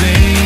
sing